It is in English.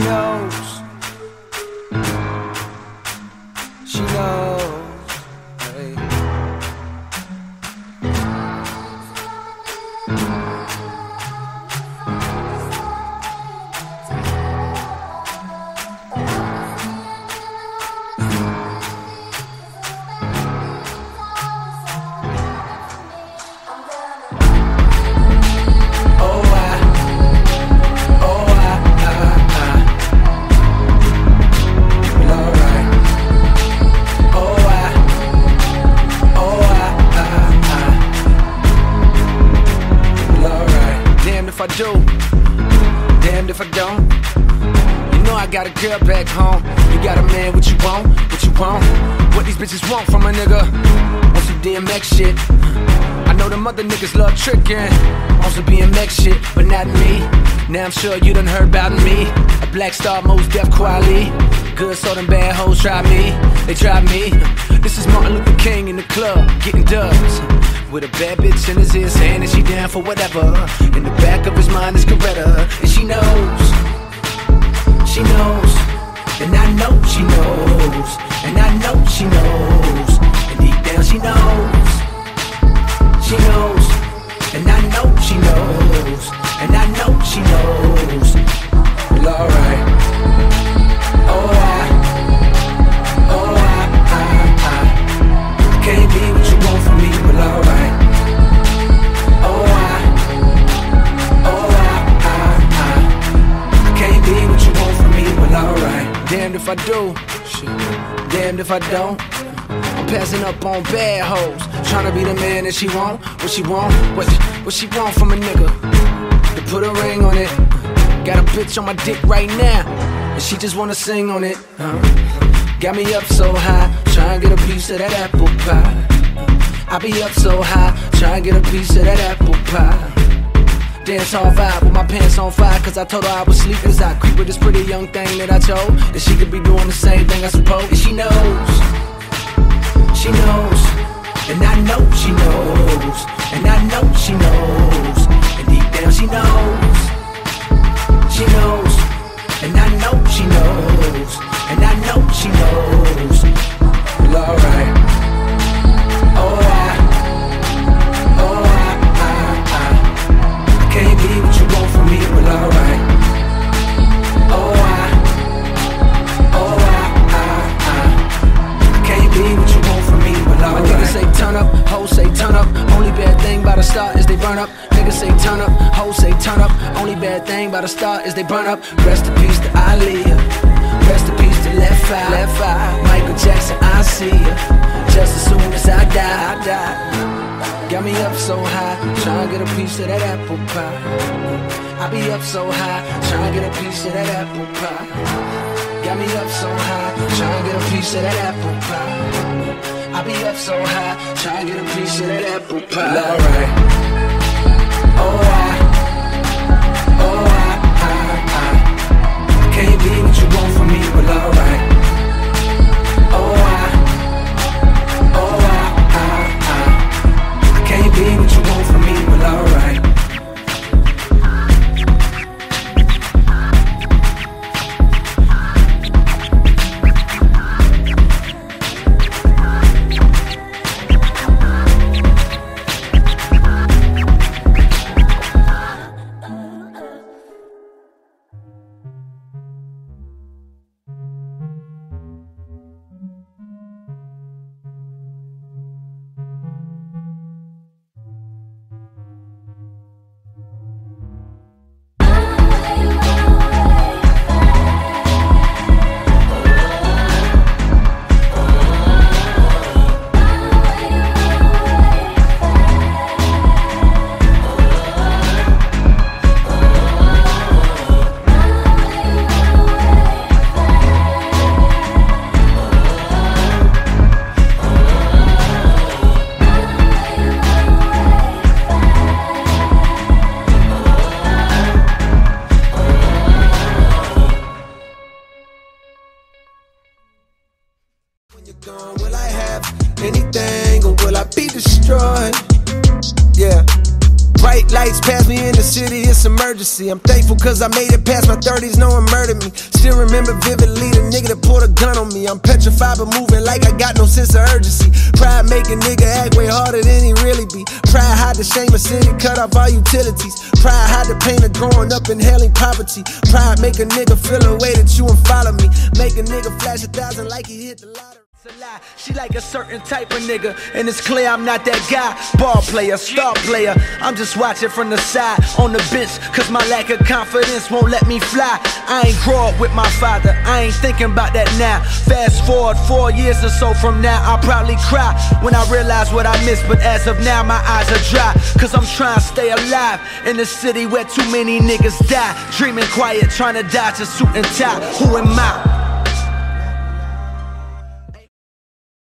knows. She knows. Do, damned if I don't. You know I got a girl back home. You got a man, what you want, what you want. What these bitches want from a nigga. Want some DMX shit. I know them other niggas love tricking on some BMX shit, but not me. Now I'm sure you done heard about me. A black star, Mos Def Kweli. Good, so them bad hoes try me. They try me. This is Martin Luther King in the club, getting dubs. With a bad bitch in his ear saying that she down for whatever. In the back of his mind is Coretta, and she knows. She knows, and I know she knows, and I know she knows, and deep down she knows. If I do. Damned if I don't. I'm passing up on bad hoes, trying to be the man that she want. What she want, what what she want from a nigga? To put a ring on it. Got a bitch on my dick right now, and she just wanna sing on it. huh? Got me up so high, trying to get a piece of that apple pie. I be up so high, trying to get a piece of that apple pie. Dancehall vibe with my pants on fire Cause I told her I was sleep as I creep with this pretty young thing that I told That she could be doing the same thing I suppose. And she knows. She knows, and I know she knows, and I know she knows, and deep down she knows. Up. Niggas say turn up, hoes say turn up. Only bad thing about a star is they burn up. Rest in peace to Aaliyah. Rest in peace to Left Eye. Left Eye. Michael Jackson, I see ya. Just as soon as I die, I die. Got me up so high, trying to get a piece of that apple pie. I be up so high, trying to get a piece of that apple pie. Got me up so high, trying to get a piece of that apple pie. I be up so high, trying to get a piece of that apple pie. Alright. Gone, will I have anything or will I be destroyed? Yeah. Bright lights pass me in the city, it's emergency. I'm thankful cause I made it past my 30s, no one murdered me. Still remember vividly the nigga that pulled a gun on me. I'm petrified but moving like I got no sense of urgency. Pride make a nigga act way harder than he really be. Pride hide the shame of city, cut off all utilities. Pride hide the pain of growing up inhaling poverty. Pride make a nigga feel a way that you and follow me. Make a nigga flash a thousand like he hit the lottery. She like a certain type of nigga, and it's clear I'm not that guy. Ball player, star player, I'm just watching from the side on the bench, cause my lack of confidence won't let me fly. I ain't grow up with my father, I ain't thinking about that now. Fast forward four years or so from now, I'll probably cry when I realize what I missed, but as of now, my eyes are dry, cause I'm trying to stay alive in a city where too many niggas die. Dreaming quiet, trying to dodge a suit and tie. Who am I?